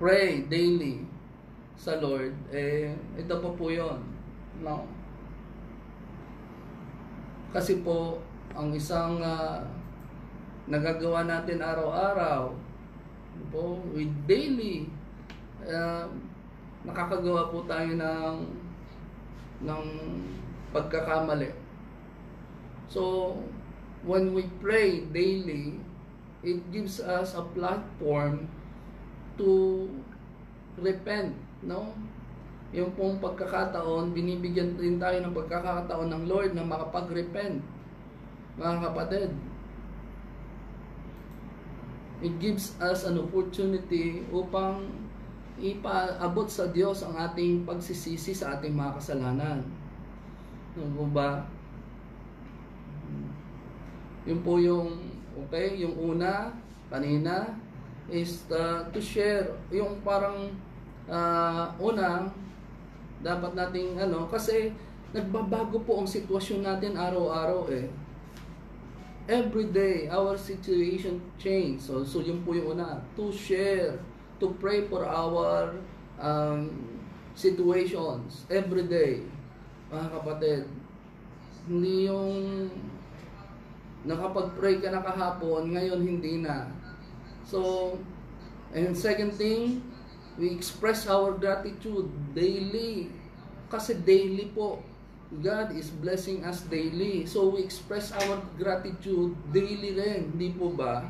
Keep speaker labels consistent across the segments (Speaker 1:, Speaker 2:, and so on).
Speaker 1: pray daily sa Lord, eh, ito pa po yun. No? Kasi po, ang isang uh, nagagawa natin araw-araw, po, with daily, uh, nakakagawa po tayo ng ng pagkakamali. So, when we pray daily, it gives us a platform to repent, no? Yung pong pagkakataon, binibigyan din tayo ng pagkakataon ng Lord na makapag-repent. Mga kapatid, it gives us an opportunity upang ipaabot sa Diyos ang ating pagsisisi sa ating mga kasalanan. Ano ba? Yun po yung, okay, yung una, kanina, is uh, to share yung parang uh, una, dapat nating ano, kasi nagbabago po ang sitwasyon natin araw-araw eh. Every day, our situation change. So, so yun po yung una, to share to pray for our um, situations every day. Mga kapatid, hindi yung nakapag-pray ka na kahapon, ngayon hindi na. So, and second thing, we express our gratitude daily. Kasi daily po, God is blessing us daily. So, we express our gratitude daily rin, di po ba?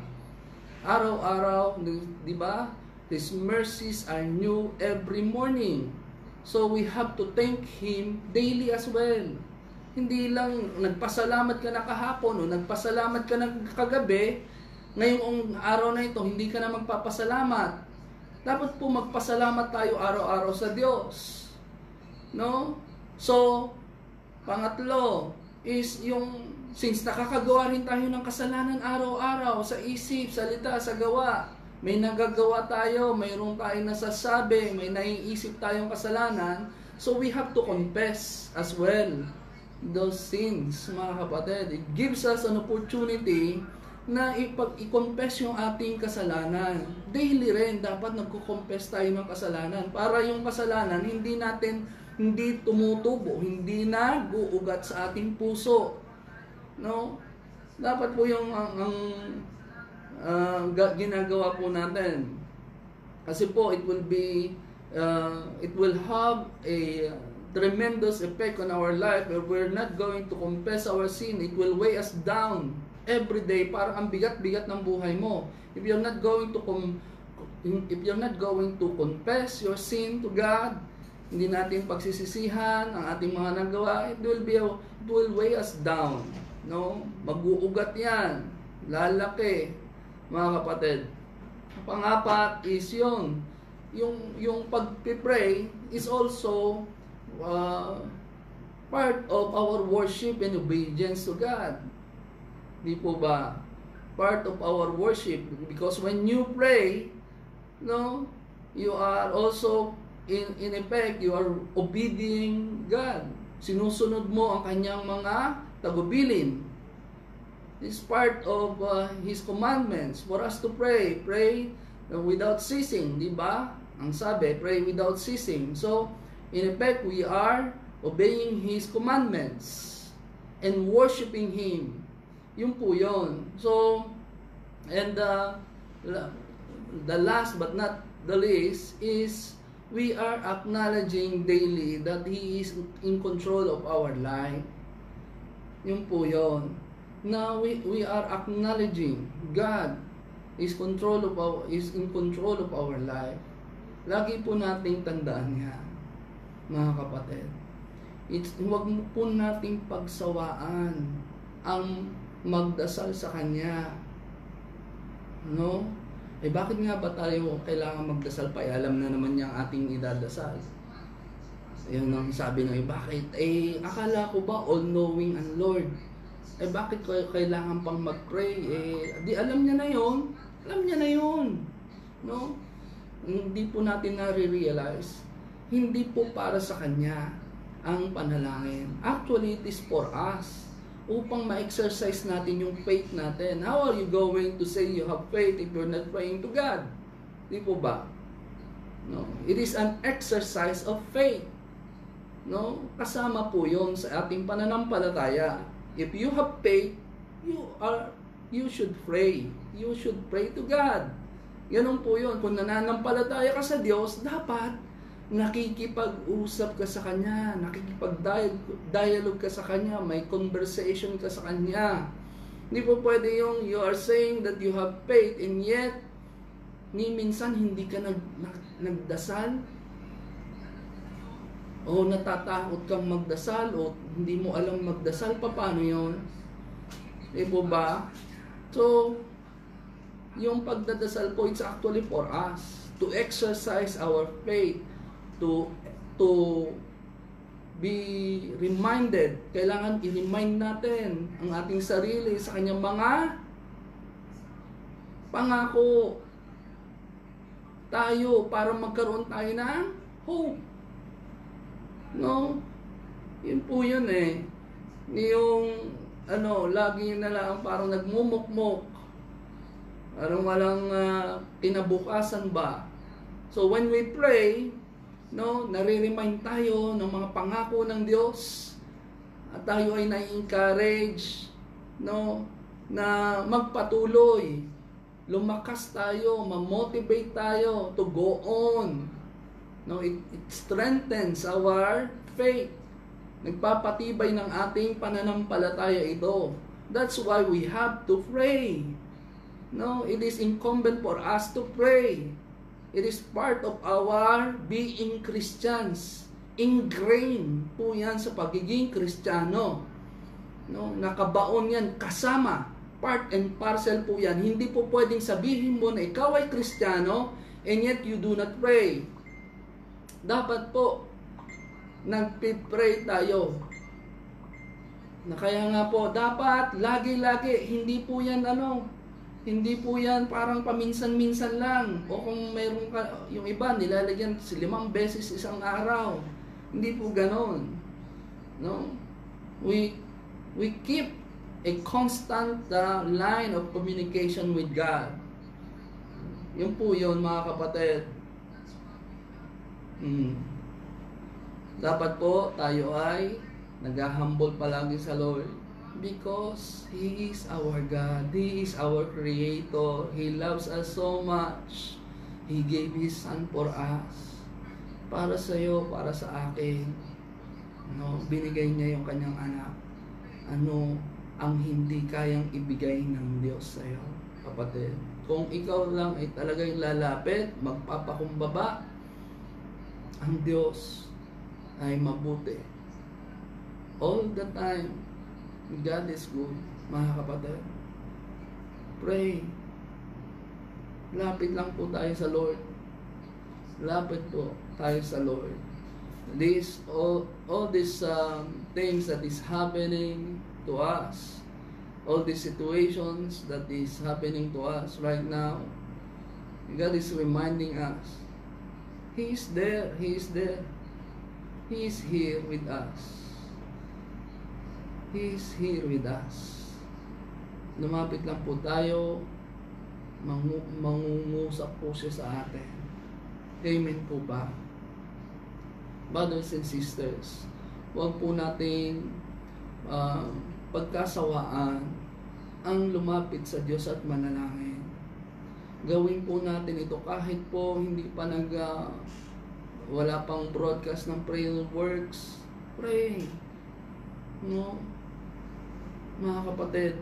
Speaker 1: Araw-araw, di ba? His mercies are new every morning. So we have to thank Him daily as well. Hindi lang nagpasalamat ka na kahapon o nagpasalamat ka na kagabi, ngayong araw na ito, hindi ka na magpapasalamat. Dapat po magpasalamat tayo araw-araw sa Diyos. No? So, pangatlo is yung since nakakagawa rin tayo ng kasalanan araw-araw sa isip, salita, sa gawa, may nagagawa tayo, mayroon tayong nasasabi, may naiisip tayong kasalanan, so we have to confess as well those sins, mga kapatid. It gives us an opportunity na ipag i-confess yung ating kasalanan. Daily rin dapat nagko-confess tayo ng kasalanan para yung kasalanan hindi natin hindi tumutubo, hindi nag-uugat sa ating puso. No? Dapat po yung ang, ang uh, ginagawa po natin. Kasi po it will be uh, it will have a tremendous effect on our life if we're not going to confess our sin. It will weigh us down every day. Parang ang bigat-bigat ng buhay mo. If you're not going to com if you're not going to confess your sin to God, hindi natin pagsisisihan ang ating mga nagawa, it will be it will weigh us down. No? Mag-uugat 'yan. Lalaki mga kapatid. Pangapat is yun. Yung, yung pag-pray is also uh, part of our worship and obedience to God. Di po ba? Part of our worship. Because when you pray, no, you are also, in, in effect, you are obeying God. Sinusunod mo ang kanyang mga tagubilin is part of uh, His commandments for us to pray. Pray without ceasing, di ba? Ang sabi, pray without ceasing. So, in effect, we are obeying His commandments and worshiping Him. Yun po yun. So, and uh, the last but not the least is we are acknowledging daily that He is in control of our life. Yun po yun na we, we are acknowledging God is control of our, is in control of our life. Lagi po nating tandaan yan, mga kapatid. It's, huwag po nating pagsawaan ang magdasal sa Kanya. No? Eh bakit nga ba tayo kailangan magdasal pa? Eh, alam na naman niya ang ating idadasal. Ayun ang sabi ng iba, bakit? Eh, akala ko ba all-knowing ang Lord? eh bakit ko kailangan pang mag-pray? Eh, di alam niya na yon Alam niya na yon No? Hindi po natin na-realize. Hindi po para sa Kanya ang panalangin. Actually, it is for us upang ma-exercise natin yung faith natin. How are you going to say you have faith if you're not praying to God? Di po ba? No? It is an exercise of faith. No? Kasama po 'yon sa ating pananampalataya. If you have faith, you are you should pray. You should pray to God. Ganun po 'yon. Kung nananampalataya ka sa Diyos, dapat nakikipag-usap ka sa Kanya, nakikipag-dialogue ka sa Kanya, may conversation ka sa Kanya. Hindi po pwede yung you are saying that you have faith and yet ni minsan hindi ka nag, nag nagdasal o natatakot kang magdasal o hindi mo alam magdasal pa paano yon Di po ba? So, yung pagdadasal po, it's actually for us to exercise our faith to to be reminded, kailangan i-remind natin ang ating sarili sa kanyang mga pangako tayo para magkaroon tayo ng hope. No? Yun po yun eh. Yung ano, lagi na lang parang nagmumukmok. Parang walang uh, kinabukasan ba. So when we pray, no, nare-remind tayo ng mga pangako ng Diyos at tayo ay na-encourage no, na magpatuloy. Lumakas tayo, ma-motivate tayo to go on. No, it, it strengthens our faith. Nagpapatibay ng ating pananampalataya ito. That's why we have to pray. No, it is incumbent for us to pray. It is part of our being Christians. Ingrained po yan sa pagiging Kristiyano. No, nakabaon yan kasama. Part and parcel po yan. Hindi po pwedeng sabihin mo na ikaw ay Kristiyano and yet you do not pray. Dapat po nagpipray tayo. Na kaya nga po, dapat lagi-lagi, hindi po yan ano, hindi po yan parang paminsan-minsan lang. O kung mayroon ka, yung iba nilalagyan limang beses isang araw. Hindi po ganon. No? We, we keep a constant uh, line of communication with God. Yun po yun mga kapatid. Mm. Dapat po tayo ay nag-humble palagi sa Lord Because He is our God. He is our Creator. He loves us so much. He gave His Son for us. Para sa iyo, para sa akin. No, binigay niya yung kanyang anak. Ano ang hindi kayang ibigay ng Diyos sa iyo, kapatid? Kung ikaw lang ay talagang lalapit, magpapakumbaba, ang Diyos ay mabuti. All the time, God is good, mga kapatid. Pray. Lapit lang po tayo sa Lord. Lapit po tayo sa Lord. This, all, all these um, things that is happening to us, all these situations that is happening to us right now, God is reminding us, He is there, He is there. He is here with us. He is here with us. Lumapit lang po tayo, mangu mangungusap po siya sa atin. Amen po ba? Brothers and sisters, huwag po natin uh, pagkasawaan ang lumapit sa Diyos at manalangin. Gawin po natin ito kahit po hindi pa nag uh, wala pang broadcast ng prayer works. Pray. No? Mga kapatid,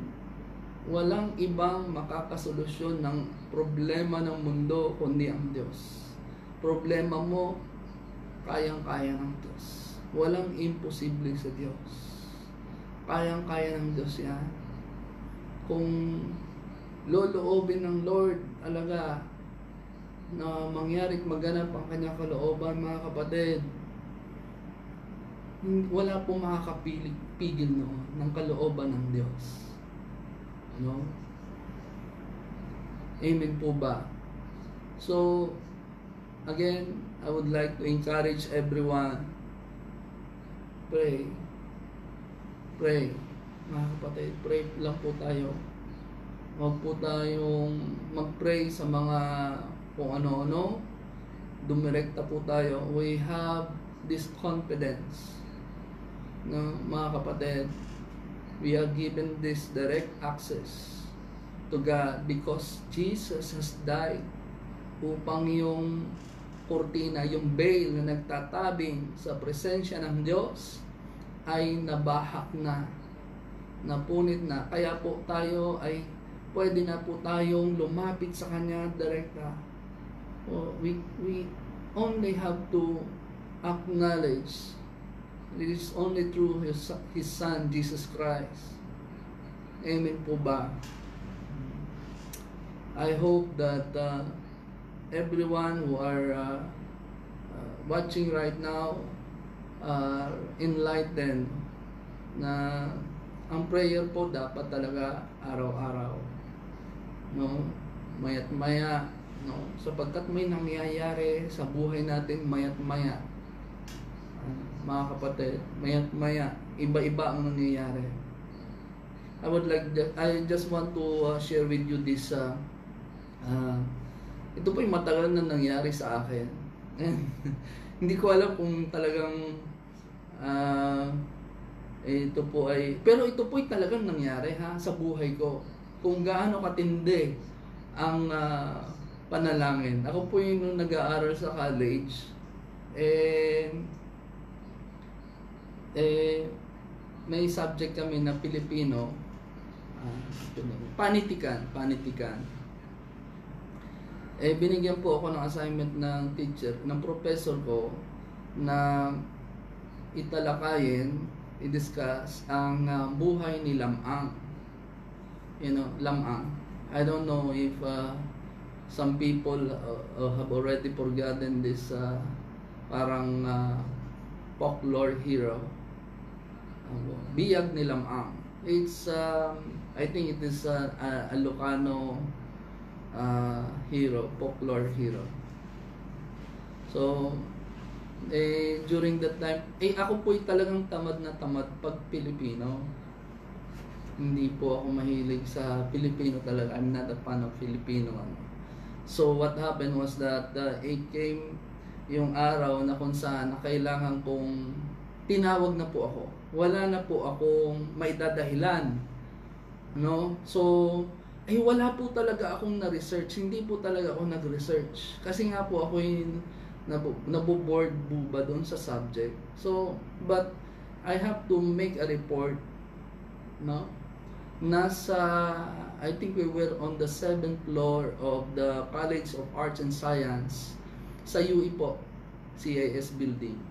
Speaker 1: walang ibang makakasolusyon ng problema ng mundo kundi ang Diyos. Problema mo, kayang-kaya ng Diyos. Walang imposible sa Diyos. Kayang-kaya ng Diyos yan. Kung loloobin ng Lord alaga na mangyarit maganap ang kanyang kalooban mga kapatid, wala pong makakapigil noon ng kalooban ng Diyos. No? Amen po ba? So, again, I would like to encourage everyone. Pray. Pray. Mga kapatid, pray lang po tayo. Huwag po tayong mag-pray sa mga kung ano-ano. dumirekta po tayo, we have this confidence. No, mga kapatid, we are given this direct access to God because Jesus has died upang yung kurtina, yung veil na nagtatabing sa presensya ng Diyos ay nabahak na, napunit na. Kaya po tayo ay pwede na po tayong lumapit sa Kanya direkta. Oh, we, we only have to acknowledge it is only through His, His Son, Jesus Christ. Amen po ba? I hope that uh, everyone who are uh, uh, watching right now are enlightened na ang prayer po dapat talaga araw-araw. No? Mayat maya, no? Sapagkat may nangyayari sa buhay natin mayat maya. Mga kapatid, mayat maya, iba-iba ang nangyayari. I would like I just want to uh, share with you this uh, uh, ito po yung matagal na nangyari sa akin. Hindi ko alam kung talagang uh, ito po ay pero ito po ay talagang nangyari ha sa buhay ko. Kung gaano katindi ang uh, panalangin. Ako po yung nung nag-aaral sa college eh eh may subject kami na Pilipino uh, panitikan, panitikan eh binigyan po ako ng assignment ng teacher, ng professor ko na italakayin, i-discuss ang uh, buhay ni Lamang. You know, Lamang. I don't know if uh, some people uh, have already forgotten this uh, parang uh, folklore hero. Biyag ni Lamang. It's, um, I think it is uh, a, a Lucano uh, hero, folklore hero. So, eh, during that time, eh ako po talagang tamad na tamad pag Pilipino. Hindi po ako mahilig sa Pilipino talaga. I'm not a fan of Filipino. Ano. So, what happened was that uh, it came yung araw na kung saan na kailangan kong tinawag na po ako. Wala na po akong maidadahilan. No? So, ay wala po talaga akong na-research. Hindi po talaga ako nag-research. Kasi nga po ako yung nabu-board ba doon sa subject. So, but I have to make a report, no? Nasa, I think we were on the seventh floor of the College of Arts and Science sa UE po, CIS building.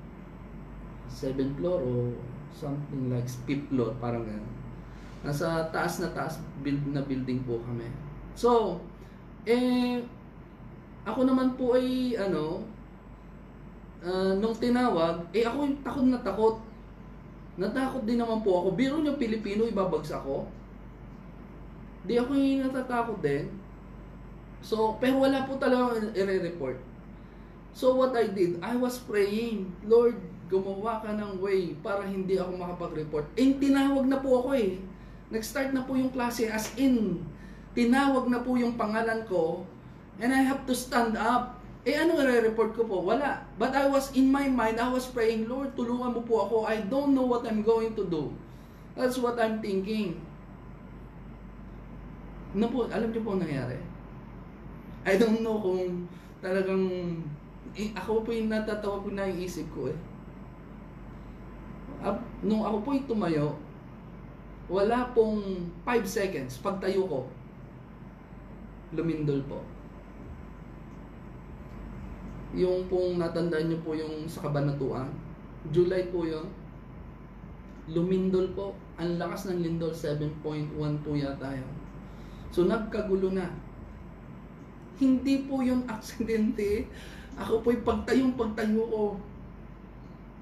Speaker 1: Seventh floor o something like fifth floor, parang ganun. Nasa taas na taas build na building po kami. So, eh, ako naman po ay, ano, uh, nung tinawag, eh ako yung takot na takot. Natakot din naman po ako. Biro niyo Pilipino, ibabagsak ko. Di ako yung natatakot din. So, pero wala po talaga i-report. So what I did, I was praying, Lord, gumawa ka ng way para hindi ako makapag-report. Eh, tinawag na po ako eh. Nag-start na po yung klase as in, tinawag na po yung pangalan ko and I have to stand up. Eh ano i-report ko po? Wala. But I was in my mind, I was praying, Lord, tulungan mo po ako. I don't know what I'm going to do. That's what I'm thinking. Ano po, alam niyo po ang nangyari? I don't know kung talagang eh, ako po yung natatawa po na yung isip ko eh. Nung ako po yung tumayo, wala pong 5 seconds, pagtayo ko, lumindol po. Yung pong natandaan nyo po yung sa kabanatuan, July po yun, lumindol po. Ang lakas ng lindol, 7.12 yata yun. So nagkagulo na. Hindi po yung aksidente. Ako po yung pagtayong pagtayo ko.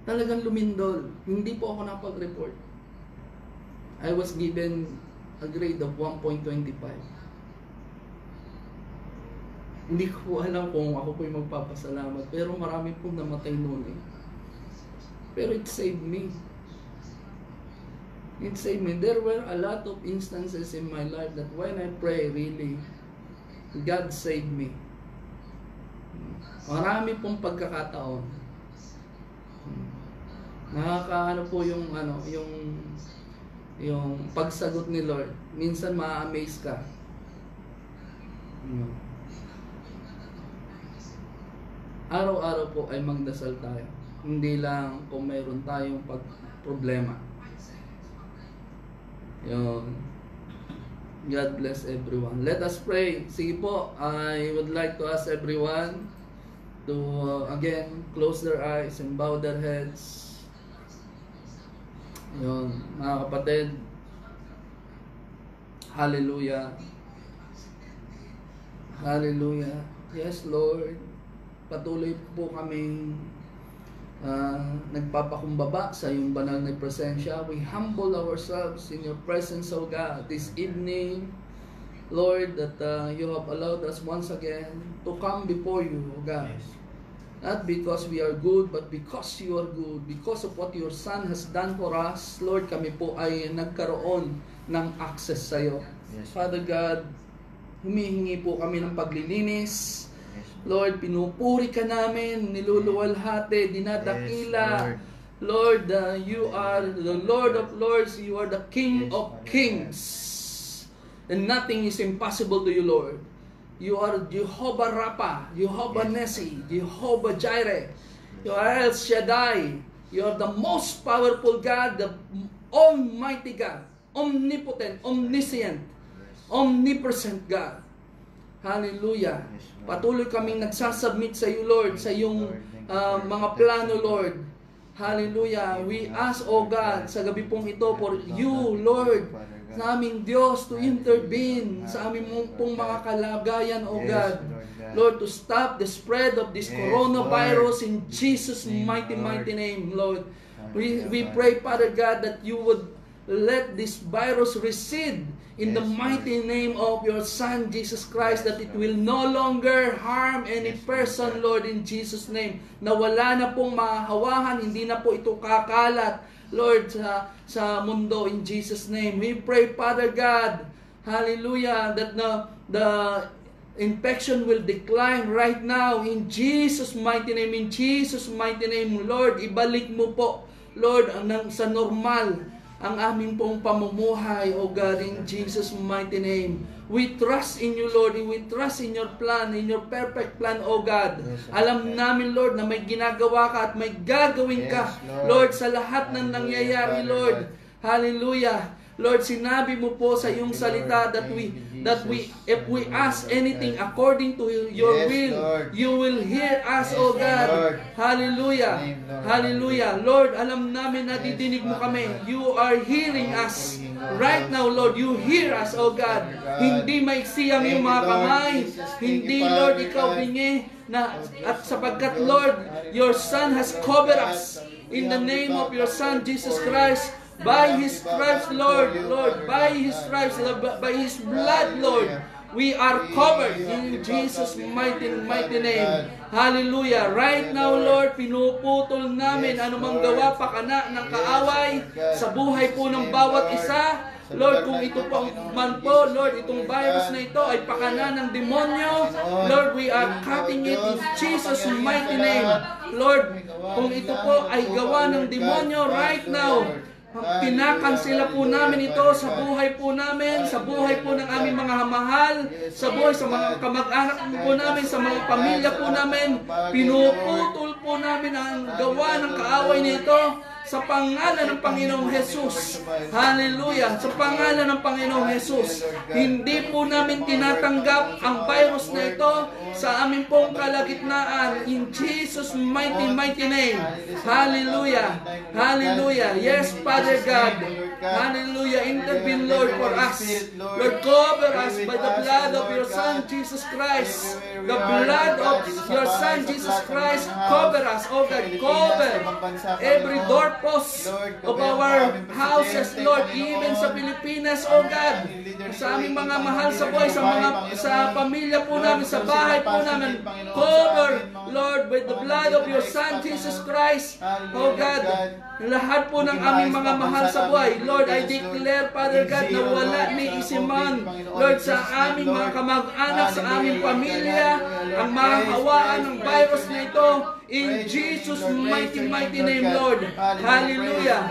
Speaker 1: Talagang lumindol. Hindi po ako napag-report. I was given a grade of 1.25. Hindi ko alam kung ako po magpapasalamat, pero marami pong namatay noon eh. Pero it saved me. It saved me. There were a lot of instances in my life that when I pray, really, God saved me. Marami pong pagkakataon. Nakakaano po yung ano, yung yung pagsagot ni Lord. Minsan ma-amaze ka. Hmm. Araw-araw po ay magdasal tayo. Hindi lang kung mayroon tayong pag problema. Yun. God bless everyone. Let us pray. Sige po, I would like to ask everyone to uh, again close their eyes and bow their heads. Yun, mga kapatid. Hallelujah. Hallelujah. Yes, Lord. Patuloy po kaming uh, nagpapakumbaba sa iyong banal na presensya. We humble ourselves in your presence, O God, this evening. Lord, that uh, you have allowed us once again to come before you, O God.
Speaker 2: Yes.
Speaker 1: Not because we are good, but because you are good. Because of what your Son has done for us, Lord, kami po ay nagkaroon ng access sa iyo.
Speaker 2: Yes.
Speaker 1: Father God, humihingi po kami ng paglilinis.
Speaker 2: Yes.
Speaker 1: Lord, pinupuri ka namin, niluluwalhati, dinadakila.
Speaker 2: Yes,
Speaker 1: Lord, uh, you are the Lord of Lords, you are the King
Speaker 2: Yes,
Speaker 1: of Kings. And nothing is impossible to you, Lord. You are Jehovah Rapha, Jehovah
Speaker 2: Yes.
Speaker 1: Nessi, Jehovah Jireh. You are El Shaddai. You are the most powerful God, the Almighty God, omnipotent, omniscient, omnipresent God. Hallelujah. Patuloy kaming nagsasubmit sa iyo, Lord, sa iyong uh, mga plano, Lord. Hallelujah. We ask, O God, sa gabi pong ito for you, Lord, sa aming Diyos to intervene. Sa aming mong pong mga kalagayan, O God.
Speaker 2: Lord
Speaker 1: to stop the spread of this coronavirus in Jesus' mighty, mighty name, Lord. We, we pray, Father God, that you would let this virus recede in the
Speaker 2: Yes,
Speaker 1: mighty name of your Son, Jesus Christ,
Speaker 2: Yes,
Speaker 1: that it
Speaker 2: Lord.
Speaker 1: will no longer harm any
Speaker 2: Yes,
Speaker 1: person,
Speaker 2: Lord.
Speaker 1: Lord, in Jesus' name. Na wala na pong mahahawahan, hindi na po ito kakalat, Lord, sa, sa mundo, in Jesus' name. We pray, Father God, hallelujah, that the, the infection will decline right now in Jesus mighty name in Jesus mighty name Lord ibalik mo po Lord ang sa normal ang aming pong pamumuhay O God in Jesus mighty name. We trust in you Lord we trust in your plan in your perfect plan O God.
Speaker 2: Yes,
Speaker 1: alam
Speaker 2: Lord.
Speaker 1: namin Lord na may ginagawa ka at may gagawin ka
Speaker 2: Lord.
Speaker 1: Lord sa lahat ng nangyayari Lord. Hallelujah Lord, sinabi mo po sa iyong salita that we that we if we ask anything according to your
Speaker 2: Yes,
Speaker 1: will,
Speaker 2: Lord.
Speaker 1: you will hear us,
Speaker 2: Yes,
Speaker 1: O God.
Speaker 2: Lord.
Speaker 1: Hallelujah.
Speaker 2: Name, Lord.
Speaker 1: Hallelujah. Lord, alam namin na didinig mo kami. You are hearing us. Right now, Lord, you hear us, O God. Hindi maiksi ang iyong mga kamay. Hindi, Lord, ikaw bingi na at sapagkat, Lord, your Son has covered us in the name of your Son, Jesus. Christ. By His stripes, Lord, Lord, by. His stripes,
Speaker 2: Hallelujah.
Speaker 1: by His blood, Lord, we are covered in Jesus' mighty, mighty name. Hallelujah. Right now,
Speaker 2: Lord.
Speaker 1: Pinuputol namin anumang gawa pa kana ng kaaway sa buhay po ng bawat isa.
Speaker 2: Sa
Speaker 1: Lord, kung ito po man po, Lord, itong virus na ito ay pakana ng demonyo. Lord, we are cutting it in Jesus' mighty name. Lord, kung
Speaker 2: ng
Speaker 1: ito po ay gawa ng demonyo right now, Kinakansela po namin ito sa buhay po namin, sa buhay po ng aming mga mahal, sa buhay sa mga kamag-anak po namin, sa mga pamilya po namin. Pinuputol po namin ang gawa ng kaaway nito sa pangalan ng Panginoong Jesus. Hallelujah. Sa pangalan ng Panginoong Jesus. Hindi po namin tinatanggap ang virus na ito sa aming pong kalagitnaan. In Jesus' mighty, mighty name. Hallelujah. Hallelujah. Yes, Father God. Hallelujah. Intervene, Lord, for us. Lord, cover us by the blood of your Son, Jesus Christ. The blood of your Son, Jesus Christ, cover us. Oh God, cover every doorpost of our houses, Lord, even sa Pilipinas, oh God. Sa aming mga mahal sa buhay, sa mga sa pamilya po namin, sa bahay po namin. Cover, Lord, by the blood of your Son, Jesus Christ. Oh God, lahat po ng aming mga mahal sa buhay. Lord, I declare, Father God, na wala ni isiman, Lord, sa aming mga kamag-anak, sa aming pamilya, ang mahawaan ng virus na ito. In Jesus' mighty, mighty name, Lord. Hallelujah.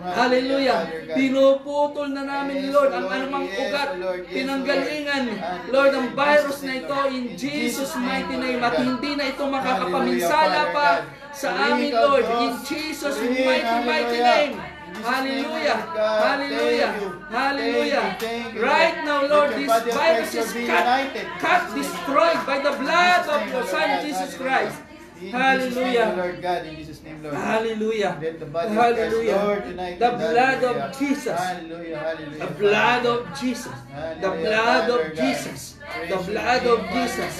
Speaker 1: Hallelujah. Pinuputol na namin, Lord, ang anumang ugat, pinanggalingan, Lord, ang virus na ito in Jesus' mighty name. At hindi na ito makakapaminsala pa sa amin, Lord, in Jesus' mighty, mighty name. Hallelujah. Hallelujah. Hallelujah. Right now, Lord, this virus is cut, cut, destroyed by the blood of your Son, Jesus Christ. Hallelujah.
Speaker 2: Lord God, in Jesus' name, Lord.
Speaker 1: Hallelujah.
Speaker 2: Let the body of
Speaker 1: Hallelujah.
Speaker 2: Lord, unite
Speaker 1: The blood of
Speaker 2: hallelujah.
Speaker 1: Jesus.
Speaker 2: Hallelujah, hallelujah.
Speaker 1: The blood of Jesus. The blood of Jesus. The blood of Jesus.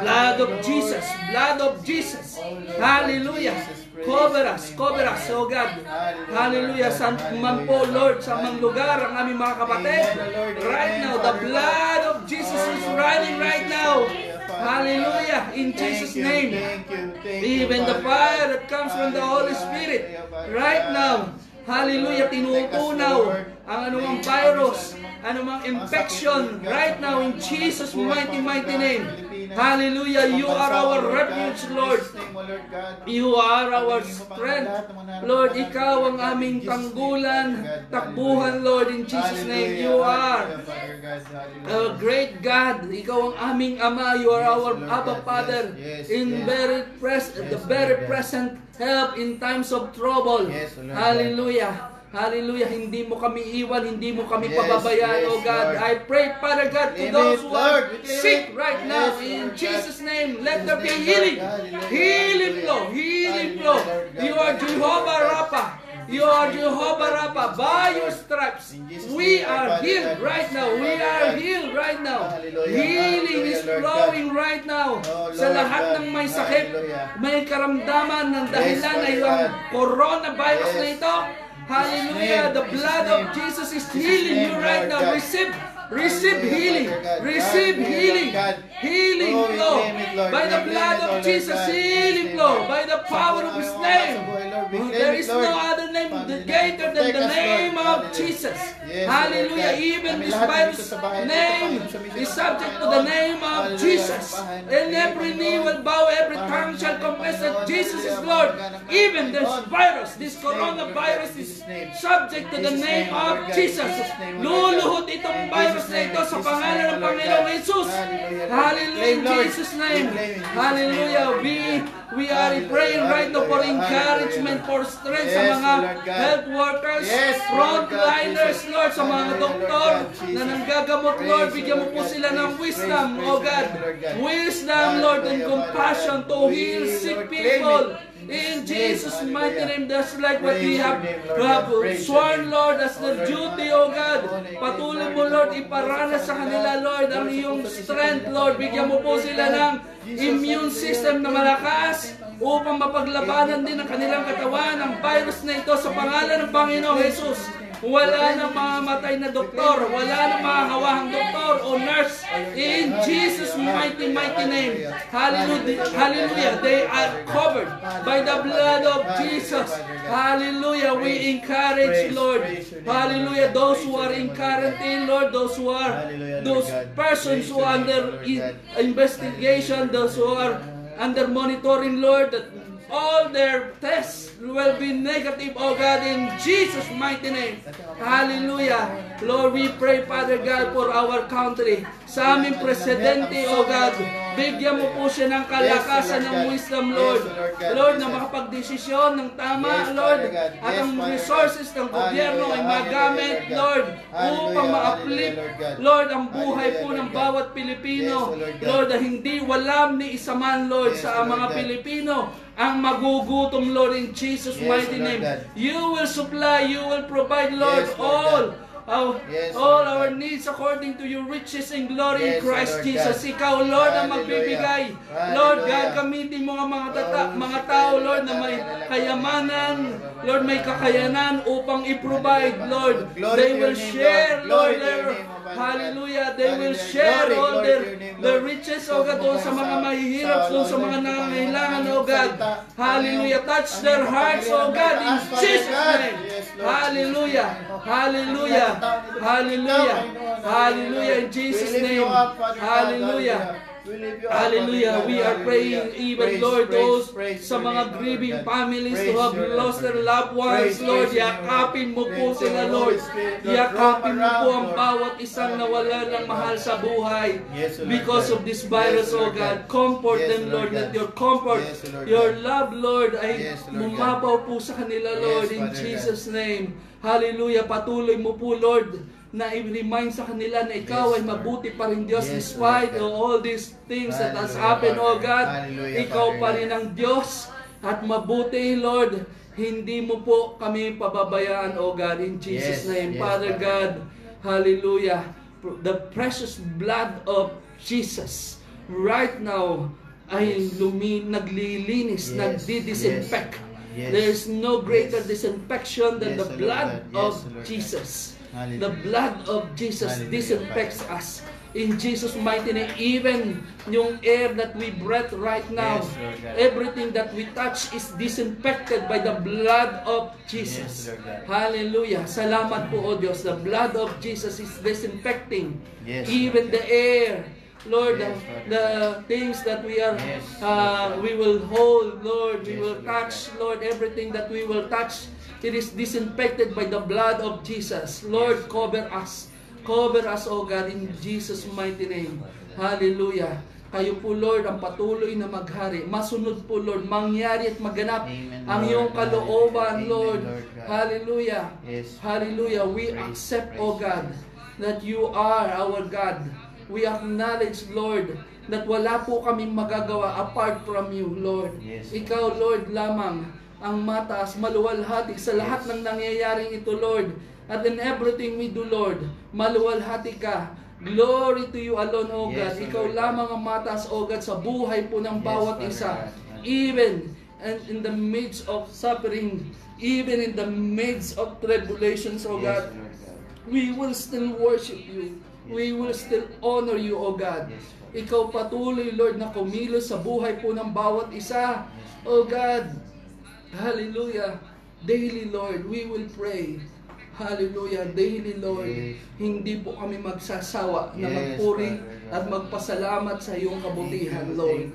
Speaker 1: Blood of Jesus. Blood of Jesus. Hallelujah. Cover us. Cover us, oh God. Hallelujah. Sa man po, Lord, sa mang lugar ang aming mga kapatid. Right now, the blood of Jesus is running right now. Hallelujah. In Jesus' name. Even the fire that comes from the Holy Spirit. Right now. Hallelujah. Tinutunaw ang anumang virus, anumang infection. Right now in Jesus' mighty, mighty name. Hallelujah. You are our refuge, Lord. You are our strength. Lord, Ikaw ang aming tanggulan, takbuhan, Lord, in Jesus' name. You are a great God. Ikaw ang aming Ama. You are our Abba Father. In very pres the very present help in times of trouble. Hallelujah. Hallelujah. Hindi mo kami iwan, hindi mo kami
Speaker 2: Yes,
Speaker 1: pababayaan,
Speaker 2: yes,
Speaker 1: oh God.
Speaker 2: Lord.
Speaker 1: I pray, Father God, to
Speaker 2: Claim
Speaker 1: those
Speaker 2: it,
Speaker 1: who
Speaker 2: Lord.
Speaker 1: are sick right now.
Speaker 2: Yes,
Speaker 1: In
Speaker 2: Lord.
Speaker 1: Jesus' name, let there be healing.
Speaker 2: Lord.
Speaker 1: Healing flow. Healing flow.
Speaker 2: Lord.
Speaker 1: You are Jehovah Rapha. You are Jehovah Rapha. By your stripes, we are healed right now. We are healed right now. Healing is
Speaker 2: Lord
Speaker 1: flowing right now.
Speaker 2: Oh,
Speaker 1: Sa
Speaker 2: Lord
Speaker 1: lahat ng may sakit, may karamdaman ng dahilan ay ang coronavirus
Speaker 2: Yes.
Speaker 1: na ito. Hallelujah.
Speaker 2: name,
Speaker 1: The
Speaker 2: Jesus'
Speaker 1: blood of
Speaker 2: name.
Speaker 1: Jesus is
Speaker 2: Jesus'
Speaker 1: healing you
Speaker 2: name,
Speaker 1: right
Speaker 2: Lord
Speaker 1: now.
Speaker 2: God.
Speaker 1: Receive Receive
Speaker 2: Hallelujah,
Speaker 1: healing.
Speaker 2: Father God.
Speaker 1: Receive
Speaker 2: Hallelujah,
Speaker 1: healing.
Speaker 2: God.
Speaker 1: Healing
Speaker 2: Oh, we
Speaker 1: flow.
Speaker 2: claim it, Lord.
Speaker 1: By the
Speaker 2: We
Speaker 1: blood
Speaker 2: claim it,
Speaker 1: of
Speaker 2: Lord
Speaker 1: Jesus.
Speaker 2: God. In
Speaker 1: Healing
Speaker 2: Jesus'
Speaker 1: flow.
Speaker 2: name,
Speaker 1: By the
Speaker 2: Lord.
Speaker 1: power of
Speaker 2: Sa
Speaker 1: His
Speaker 2: buhay,
Speaker 1: name.
Speaker 2: sa buhay, Lord. We
Speaker 1: Oh,
Speaker 2: claim
Speaker 1: There
Speaker 2: it,
Speaker 1: is
Speaker 2: Lord.
Speaker 1: no other name
Speaker 2: Father,
Speaker 1: greater than
Speaker 2: protect
Speaker 1: the
Speaker 2: us, Lord.
Speaker 1: name of
Speaker 2: Hallelujah.
Speaker 1: Jesus.
Speaker 2: Yes,
Speaker 1: Hallelujah.
Speaker 2: Lord God.
Speaker 1: Even
Speaker 2: Kami
Speaker 1: this
Speaker 2: lahat
Speaker 1: virus
Speaker 2: dito sa bahay nito,
Speaker 1: name
Speaker 2: Panginoon, sa mission
Speaker 1: is
Speaker 2: ng
Speaker 1: subject to
Speaker 2: Panginoon.
Speaker 1: the name of
Speaker 2: Hallelujah.
Speaker 1: Jesus.
Speaker 2: Bahay ng
Speaker 1: And every knee
Speaker 2: Panginoon.
Speaker 1: will bow, every
Speaker 2: Bahay
Speaker 1: tongue
Speaker 2: ng
Speaker 1: shall confess that
Speaker 2: Panginoon.
Speaker 1: Jesus is
Speaker 2: Hallelujah.
Speaker 1: Lord.
Speaker 2: Mga anak ng
Speaker 1: Even this
Speaker 2: Panginoon.
Speaker 1: virus, this
Speaker 2: Jesus' name,
Speaker 1: coronavirus
Speaker 2: Lord God.
Speaker 1: is
Speaker 2: Jesus' name.
Speaker 1: subject to the name of
Speaker 2: God.
Speaker 1: Jesus.
Speaker 2: Name.
Speaker 1: Luluhod itong virus na ito sa pangalan ng Panginoong. Jesus.
Speaker 2: Hallelujah,
Speaker 1: in. Jesus' name. Hallelujah. We we are praying right now for encouragement, for strength sa mga health workers, frontliners. Lord, sa mga doktor na nanggagamot, Lord. Bigyan mo po sila ng wisdom,
Speaker 2: praise,
Speaker 1: oh God. Wisdom, Lord, and compassion to heal sick people. In
Speaker 2: Jesus'
Speaker 1: mighty name, that's like what we have, we have sworn. Lord, as the
Speaker 2: Lord
Speaker 1: duty, oh God. Patuloy mo, Lord, iparana sa kanila, Lord, ang iyong strength, Lord. Bigyan mo po sila ng immune system na malakas upang mapaglabanan din ang kanilang katawan ang virus na ito sa pangalan ng Panginoong Jesus. Wala nang mamamatay na doktor, wala nang mahahawahang doktor o nurse. In Jesus' mighty, mighty name. Hallelujah. Hallelujah. They are covered by the blood of Jesus. Hallelujah. We encourage, Lord. Hallelujah. Those who are in quarantine, Lord, those who are, those persons who are under in- investigation, those who are under monitoring, Lord, that all their tests will be negative, oh God, in Jesus' mighty name. Hallelujah. Lord, we pray, Father God, for our country. Sa aming presidente, oh God, bigyan mo po siya ng kalakasan ng wisdom, Lord. Lord, na makapagdesisyon ng tama, Lord, at ang resources ng gobyerno ay magamit, Lord, upang ma-uplift, Lord, ang buhay po ng bawat Pilipino. Lord, na hindi walam ni isa man, Lord, sa mga Pilipino ang magugutom, Lord, in Jesus'
Speaker 2: Yes,
Speaker 1: mighty
Speaker 2: Lord
Speaker 1: name.
Speaker 2: God.
Speaker 1: You will supply, you will provide, Lord,
Speaker 2: Yes, Lord
Speaker 1: all
Speaker 2: God.
Speaker 1: our,
Speaker 2: Yes,
Speaker 1: all
Speaker 2: Lord
Speaker 1: our
Speaker 2: God.
Speaker 1: needs according to your riches and glory in
Speaker 2: Yes,
Speaker 1: Christ
Speaker 2: Lord
Speaker 1: Jesus.
Speaker 2: God.
Speaker 1: Ikaw, Lord, ang magbibigay.
Speaker 2: Hallelujah.
Speaker 1: Lord God, gamitin mo ang mga, tata,
Speaker 2: Oh,
Speaker 1: mga tao, Lord, na may kayamanan, Lord, may kakayanan upang i-provide. Lord. They will share,
Speaker 2: Lord.
Speaker 1: Their, Hallelujah. They will share all their,
Speaker 2: Lord.
Speaker 1: riches, O God, doon sa mga mahihirap, doon sa mga nangangailangan,
Speaker 2: Panginoon,
Speaker 1: O God. Hallelujah. Touch their hearts, O God, in Jesus'
Speaker 2: God.
Speaker 1: name. Hallelujah. Hallelujah. Hallelujah. Hallelujah. In Jesus' name.
Speaker 2: God.
Speaker 1: Hallelujah. Hallelujah. We are praying even, Lord, those sa mga grieving families who have lost their loved ones, Lord. Yakapin mo po sila, Lord. Yakapin mo po ang bawat isang nawala ng mahal sa buhay because of this virus,
Speaker 2: Yes,
Speaker 1: oh God. Comfort them,
Speaker 2: Lord.
Speaker 1: Let your comfort, your love, Lord, ay mumapaw po sa kanila, Lord, in. Jesus' name. Hallelujah. Patuloy mo po, Lord, na i-remind sa kanila na ikaw
Speaker 2: Yes,
Speaker 1: ay
Speaker 2: Lord.
Speaker 1: mabuti pa rin Diyos
Speaker 2: Yes,
Speaker 1: despite
Speaker 2: Lord
Speaker 1: all these things that has
Speaker 2: Hallelujah,
Speaker 1: happened, oh
Speaker 2: Father.
Speaker 1: God.
Speaker 2: Hallelujah,
Speaker 1: Ikaw
Speaker 2: Father
Speaker 1: pa rin ang Diyos at mabuti, Lord. Hindi mo po kami pababayaan, oh God, in Jesus'
Speaker 2: Yes,
Speaker 1: name.
Speaker 2: yes,
Speaker 1: Father
Speaker 2: Father.
Speaker 1: God, hallelujah. The precious blood of Jesus right now ay lumi, naglilinis,
Speaker 2: Yes,
Speaker 1: nagdi-disinfect.
Speaker 2: yes, yes.
Speaker 1: There is no greater
Speaker 2: Yes.
Speaker 1: disinfection than
Speaker 2: Yes,
Speaker 1: the
Speaker 2: Lord
Speaker 1: blood
Speaker 2: God. Yes,
Speaker 1: of
Speaker 2: Lord.
Speaker 1: Jesus.
Speaker 2: Hallelujah.
Speaker 1: The blood of Jesus
Speaker 2: Hallelujah,
Speaker 1: disinfects us. In Jesus' mighty name, even yung air that we breathe right now,
Speaker 2: Yes, Lord God.
Speaker 1: everything that we touch is disinfected by the blood of Jesus.
Speaker 2: Yes, Lord God.
Speaker 1: Hallelujah. Salamat po, O Diyos. The blood of Jesus is disinfecting
Speaker 2: Yes,
Speaker 1: even
Speaker 2: Lord
Speaker 1: the air. Lord,
Speaker 2: Yes,
Speaker 1: the,
Speaker 2: Father
Speaker 1: the things that we are,
Speaker 2: Yes,
Speaker 1: uh,
Speaker 2: Lord
Speaker 1: we will hold, Lord, we
Speaker 2: Yes,
Speaker 1: will
Speaker 2: Lord
Speaker 1: touch. Lord, everything that we will touch, it is disinfected by the blood of Jesus. Lord, cover us. Cover us, O God, in Jesus' mighty name. Hallelujah. Kayo po, Lord, ang patuloy na maghari. Masunod po, Lord, mangyari at maganap
Speaker 2: Amen,
Speaker 1: ang
Speaker 2: Lord.
Speaker 1: iyong kalooban,
Speaker 2: Amen,
Speaker 1: Lord.
Speaker 2: Lord God.
Speaker 1: Hallelujah.
Speaker 2: Yes.
Speaker 1: Hallelujah. We
Speaker 2: Praise,
Speaker 1: accept,
Speaker 2: praise.
Speaker 1: O God, that you are our God. We acknowledge, Lord, that wala po kaming magagawa apart from you, Lord.
Speaker 2: Yes,
Speaker 1: Ikaw, Lord, lamang ang mataas, maluwalhati sa lahat
Speaker 2: Yes.
Speaker 1: ng nangyayaring ito, Lord. At in everything we do, Lord, maluwalhati ka. Glory to you alone, O
Speaker 2: Yes,
Speaker 1: God.
Speaker 2: O
Speaker 1: Ikaw
Speaker 2: Lord.
Speaker 1: lamang ang mataas, O God, sa buhay po ng
Speaker 2: Yes,
Speaker 1: bawat
Speaker 2: Father
Speaker 1: isa.
Speaker 2: God.
Speaker 1: Even and in the midst of suffering, even in the midst of tribulations, O
Speaker 2: Yes,
Speaker 1: God,
Speaker 2: Lord God.
Speaker 1: we will still worship you. We will still honor you, O God.
Speaker 2: Yes.
Speaker 1: Ikaw patuloy, Lord, na kumilos sa buhay po ng bawat isa. O God, hallelujah. Daily, Lord, we will pray. Hallelujah. Daily, Lord,
Speaker 2: Yes.
Speaker 1: hindi po kami magsasawa na
Speaker 2: Yes,
Speaker 1: magpuri
Speaker 2: Father God.
Speaker 1: at magpasalamat sa iyong kabutihan, Lord.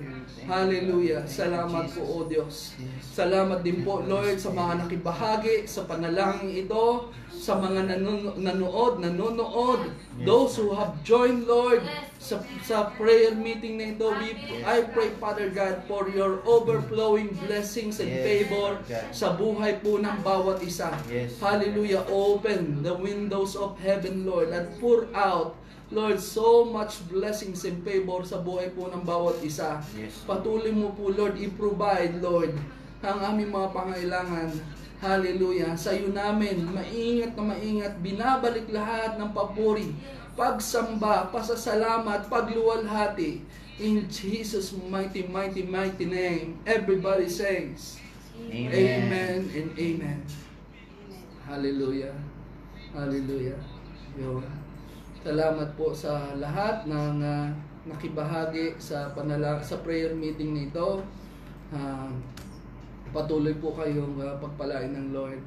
Speaker 1: Hallelujah. Salamat po. O Diyos. Salamat din po, Lord, sa mga nakibahagi sa panalangin ito, sa mga nanonood,
Speaker 2: Yes,
Speaker 1: those who have joined, Lord, sa, sa prayer meeting na ito, we. I pray, Father God, for your overflowing blessings and
Speaker 2: Yes,
Speaker 1: favor sa buhay po ng bawat isa.
Speaker 2: Yes.
Speaker 1: Hallelujah. Open the windows of heaven, Lord, and pour out, Lord, so much blessings and favor sa buhay po ng bawat isa.
Speaker 2: Yes.
Speaker 1: Patuloy mo po, Lord, i-provide, Lord, ang aming mga pangailangan. Hallelujah. Sa iyo namin, maingat na maingat, binabalik lahat ng papuri, pagsamba, pasasalamat, pagluwalhati. In Jesus' mighty, mighty, mighty name. Everybody says,
Speaker 2: Amen.
Speaker 1: Amen and Amen. Hallelujah. Hallelujah. Yun. Salamat po sa lahat ng ah, nakibahagi sa panala sa prayer meeting nito. Ah, patuloy po kayong ah, pagpalain ng Lord.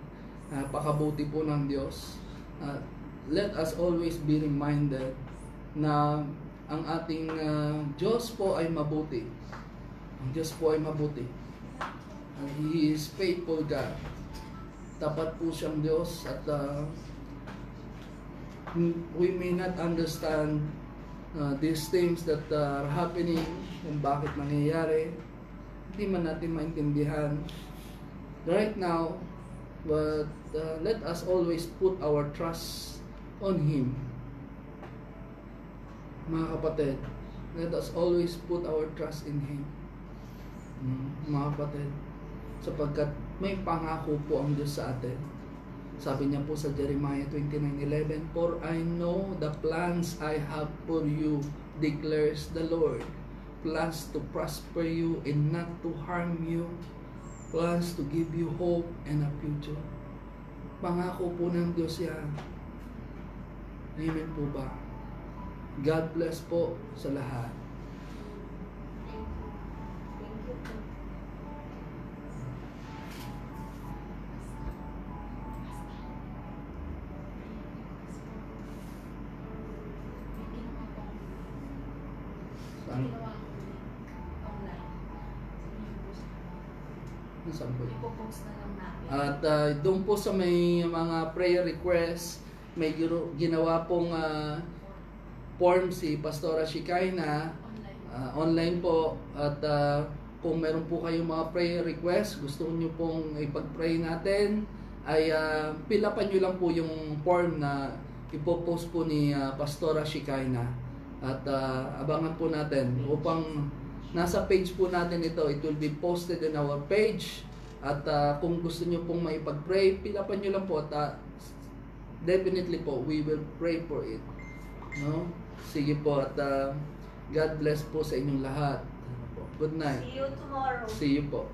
Speaker 1: Ah, pakabuti po ng Diyos. Ah, let us always be reminded na ang ating ah, Diyos po ay mabuti. Ang Diyos po ay mabuti. And He is faithful God. Tapat po siyang Diyos at uh, we may not understand uh, these things that are happening kung bakit nangyayari. Hindi man natin maintindihan right now, but uh, let us always put our trust on Him. Mga kapatid, let us always put our trust in Him. Mm, mga kapatid, sapagkat may pangako po ang Diyos sa atin. Sabi niya po sa Jeremiah 29:11, For I know the plans I have for you, declares the Lord. Plans to prosper you and not to harm you. Plans to give you hope and a future. Pangako po ng Diyos yan. Amen po ba? God bless po sa lahat. Saan? Nasaan po?
Speaker 3: Ipopost na lang namin.
Speaker 1: At ah, doon po sa may mga prayer request, may ginawa pong ah, form si Pastora Shikaina
Speaker 3: online.
Speaker 1: Ah, online po at ah, kung meron po kayong mga prayer request, gusto niyo pong ipag-pray natin, ay uh, pilapan niyo lang po yung form na ipopost po ni ah, Pastora Shikaina. At ah, abangan po natin upang nasa page po natin ito, it will be posted in our page. At ah, kung gusto niyo pong maipag-pray, pilapan niyo lang po at ah, definitely po, we will pray for it. No? Sige po at ah, God bless po sa inyong lahat. Ano. Good night.
Speaker 3: See you tomorrow.
Speaker 1: See you po.